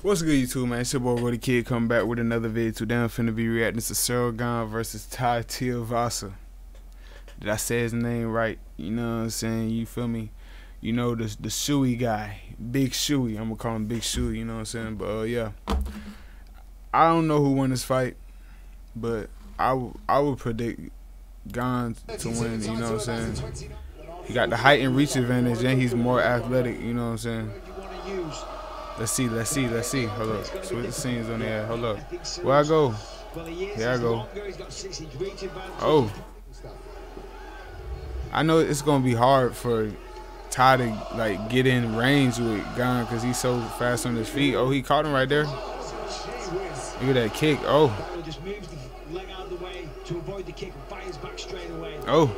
What's good, YouTube, man? It's your boy, Gloh Da Kidd, coming back with another video. Today, I'm finna be reacting to Gane versus Tai Tuivasa. Did I say his name right? You know what I'm saying? You feel me? You know, the, the shoey guy. Big shoey. I'm gonna call him Big Shoey, you know what I'm saying? But, uh, yeah. I don't know who won this fight, but I, I would predict Gane to win, you know what I'm saying? He got the height and reach advantage, and he's more athletic, you know what I'm saying? Let's see, let's see, let's see. Hold up. Switch the scenes on there. Hold up. Where I go? Here I go. Oh. I know it's gonna be hard for Tai to like get in range with Gane because he's so fast on his feet. Oh, he caught him right there. Look at that kick. Oh. Oh.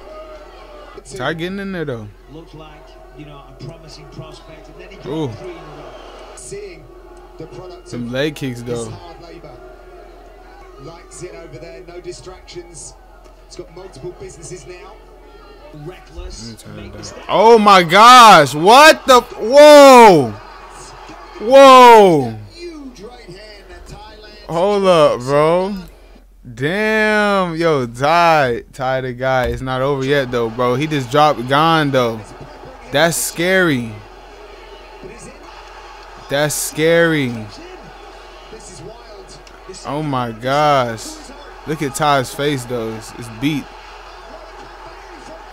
Tai getting in there though. Looked like, you know, a promising prospect. And then he got three in a row seeing the product Some leg kicks though. Lights in over there, no distractions. It's got multiple businesses now. Reckless. Oh my gosh! What the? Whoa! Whoa! Hold up, bro. Damn, yo, Tai, Tai the guy. It's not over yet though, bro. He just dropped Gane though. That's scary. That's scary. Oh my gosh. Look at Tai's face though. It's, it's beat.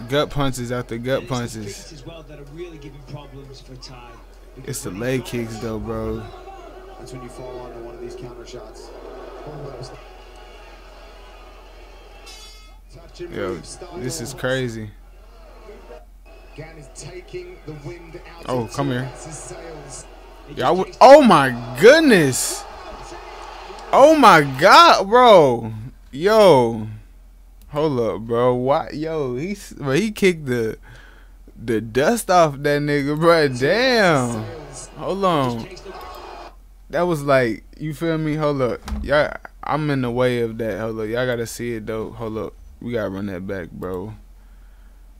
Gut punches after gut punches. It's the leg kicks though, bro. That's when you fall onto one of these counter shots. Yo, this is crazy. Oh, come here. Y'all, oh my goodness. Oh my god, bro. Yo. Hold up, bro. Why yo, he bro, he kicked the the dust off that nigga, bro. Damn. Hold on. That was like, you feel me? Hold up. Y'all I'm in the way of that. Hold up. Y'all gotta see it though. Hold up. We gotta run that back, bro.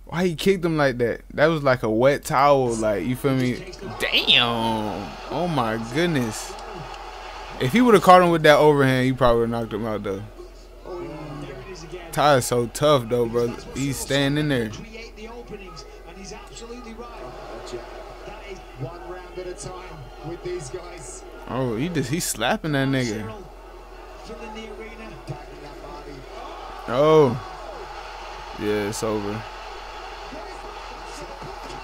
Why he kicked him like that? That was like a wet towel. Like you feel me? Damn. Oh my goodness. If he would have caught him with that overhand, he probably would knocked him out though. Tai is so tough though, bro. He's staying in there. Oh, he just he's slapping that nigga. Oh. Yeah, it's over.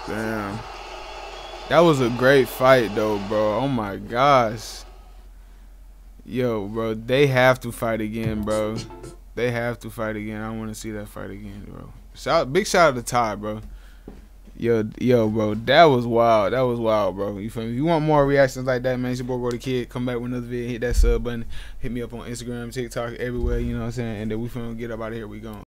Damn. That was a great fight though, bro. Oh my gosh. Yo, bro, they have to fight again, bro. They have to fight again. I want to see that fight again, bro. Shout, big shout out to Tai, bro. Yo, yo, bro, that was wild. That was wild, bro. You feel me? If you want more reactions like that, man, it's your boy Gloh Da Kidd. Come back with another video. Hit that sub button. Hit me up on Instagram, TikTok, everywhere. You know what I'm saying? And then we finna get up out of here. We gone.